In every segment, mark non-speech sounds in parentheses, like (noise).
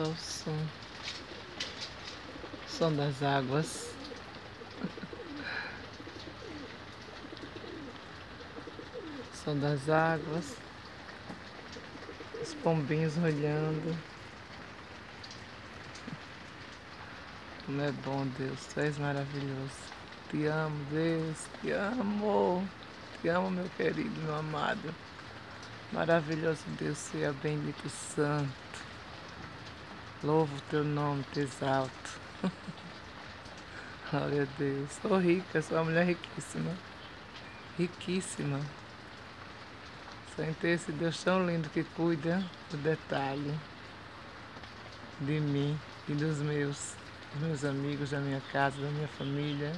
só o som. O som das águas. O som das águas. Os pombinhos olhando. Como é bom, Deus. Tu és maravilhoso. Te amo, Deus. Te amo. Te amo, meu querido, meu amado. Maravilhoso Deus, seja bendito santo. Louvo o teu nome, te exalto. (laughs) Glória a Deus. Sou rica, sou uma mulher riquíssima. Riquíssima. Sem ter esse Deus tão lindo que cuida do detalhe de mim e dos meus, dos meus amigos, da minha casa, da minha família.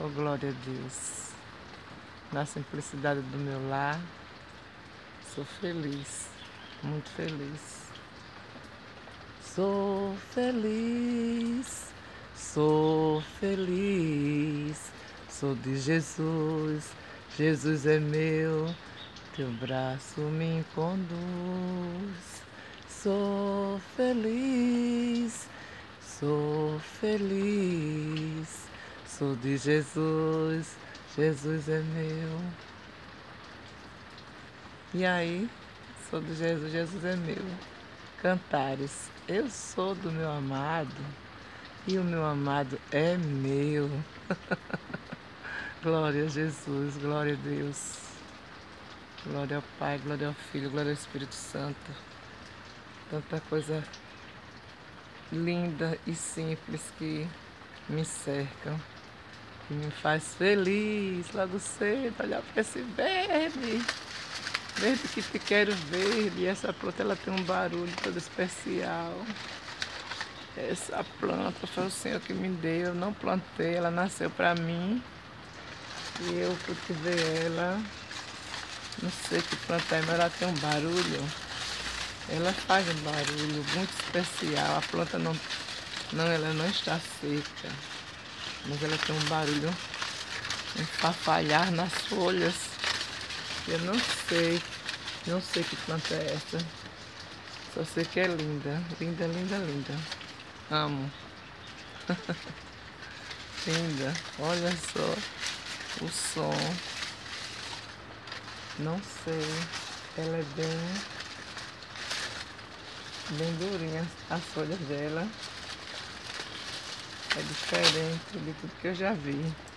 Oh, glória a Deus. Na simplicidade do meu lar, sou feliz, muito feliz. Sou feliz, sou feliz, sou de Jesus, Jesus é meu, teu braço me conduz. Sou feliz, sou feliz, sou de Jesus, Jesus é meu. E aí, sou de Jesus, Jesus é meu. Cantares, eu sou do meu amado e o meu amado é meu. (laughs) glória a Jesus, glória a Deus. Glória ao Pai, glória ao Filho, glória ao Espírito Santo. Tanta coisa linda e simples que me cercam, que me faz feliz logo cedo olhar para esse verde. Verde que te quero verde. Essa planta ela tem um barulho todo especial. Essa planta foi o Senhor que me deu. Eu não plantei, ela nasceu para mim. E eu cultivei ela. Não sei que planta é, mas ela tem um barulho. Ela faz um barulho muito especial. A planta não, não, ela não está seca. Mas ela tem um barulho, um farfalhar nas folhas. Eu não sei, não sei que planta é essa. Só sei que é linda, linda, linda, linda. Amo. (laughs) linda. Olha só o som. Não sei. Ela é bem, bem durinha as folhas dela. É diferente de tudo que eu já vi.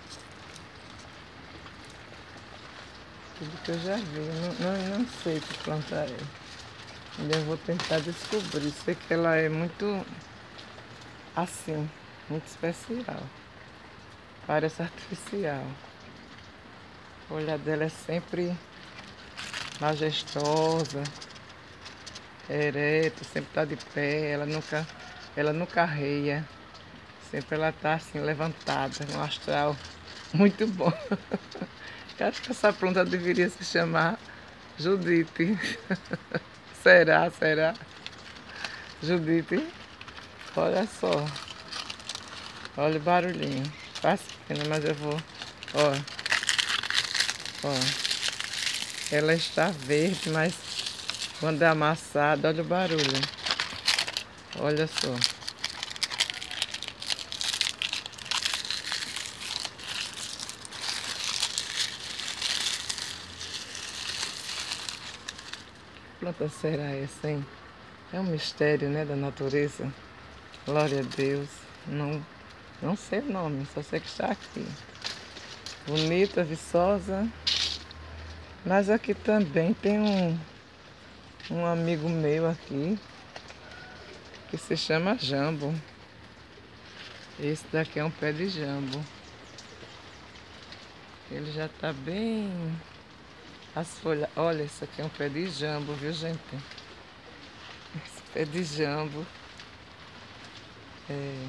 Tudo que eu já vi. Não, não, não sei que planta é. Ainda vou tentar descobrir. Sei que ela é muito assim, muito especial. Parece artificial. A olha dela é sempre majestosa, ereta, sempre está de pé, ela nunca, ela nunca arreia. Sempre ela está assim, levantada, um astral muito bom. (laughs) Acho que essa planta deveria se chamar Judite. (laughs) será, será? Judite, olha só. Olha o barulhinho. Faz pena, mas eu vou. Ó. Ó. Ela está verde, mas quando é amassada, olha o barulho. Olha só. Planta será essa, hein? É um mistério, né, da natureza. Glória a Deus. Não, não sei o nome, só sei que está aqui. Bonita, viçosa. Mas aqui também tem um, um amigo meu aqui que se chama jambo. Esse daqui é um pé de jambo. Ele já está bem as folhas. Olha, isso aqui é um pé de jambo, viu, gente? Esse pé de jambo é,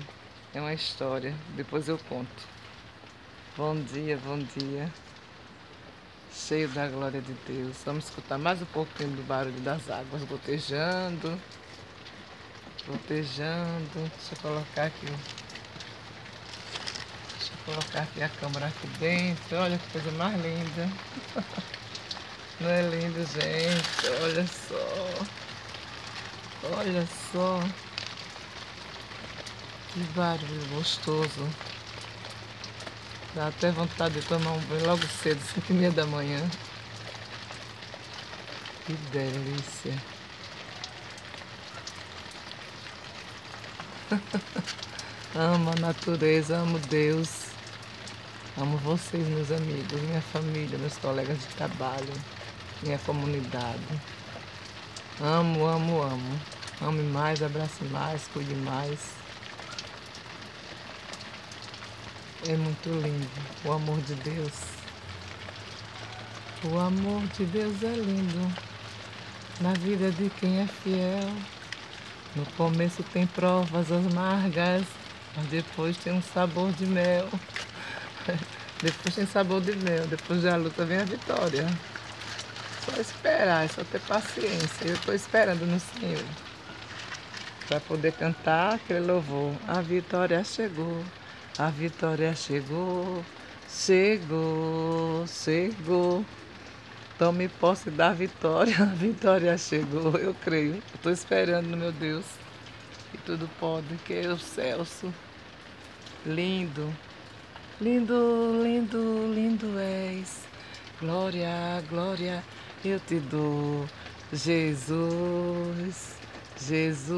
é uma história. Depois eu conto. Bom dia, bom dia. Cheio da glória de Deus. Vamos escutar mais um pouquinho do barulho das águas gotejando. Gotejando. Deixa eu colocar aqui. Deixa eu colocar aqui a câmera aqui dentro. Olha que coisa mais linda. (laughs) Não é lindo, gente? Olha só. Olha só. Que barulho gostoso. Dá até vontade de tomar um banho logo cedo, (laughs) 5 e meia da manhã. Que delícia. (laughs) amo a natureza, amo Deus. Amo vocês, meus amigos, minha família, meus colegas de trabalho, minha comunidade. Amo, amo, amo. Ame mais, abrace mais, cuide mais. É muito lindo o amor de Deus. O amor de Deus é lindo na vida de quem é fiel. No começo tem provas amargas, mas depois tem um sabor de mel. (laughs) depois tem sabor de mel, depois da luta vem a vitória. Só esperar, é só ter paciência. Eu estou esperando no Senhor para poder cantar aquele louvor. A vitória chegou. A vitória chegou, chegou, chegou. Tome posse da vitória, (laughs) a vitória chegou, eu creio. Estou esperando, meu Deus, que tudo pode, que é o Celso. Lindo, lindo, lindo, lindo és. Glória, glória, eu te dou, Jesus, Jesus.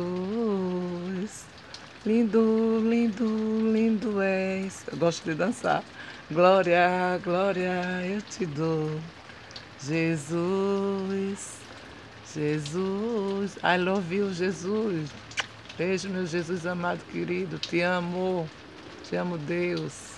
Lindo, lindo, lindo és. Eu gosto de dançar. Glória, glória eu te dou. Jesus, Jesus. I love you, Jesus. Beijo, meu Jesus amado querido. Te amo. Te amo, Deus.